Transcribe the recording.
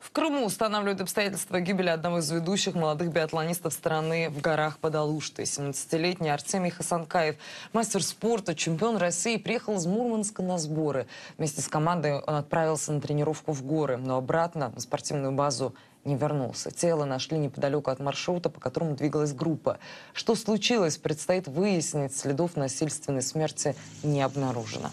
В Крыму устанавливают обстоятельства гибели одного из ведущих молодых биатлонистов страны в горах под Алуштой. 17-летний Артемий Хасанкаев, мастер спорта, чемпион России, приехал из Мурманска на сборы. Вместе с командой он отправился на тренировку в горы, но обратно на спортивную базу не вернулся. Тело нашли неподалеку от маршрута, по которому двигалась группа. Что случилось, предстоит выяснить. Следов насильственной смерти не обнаружено.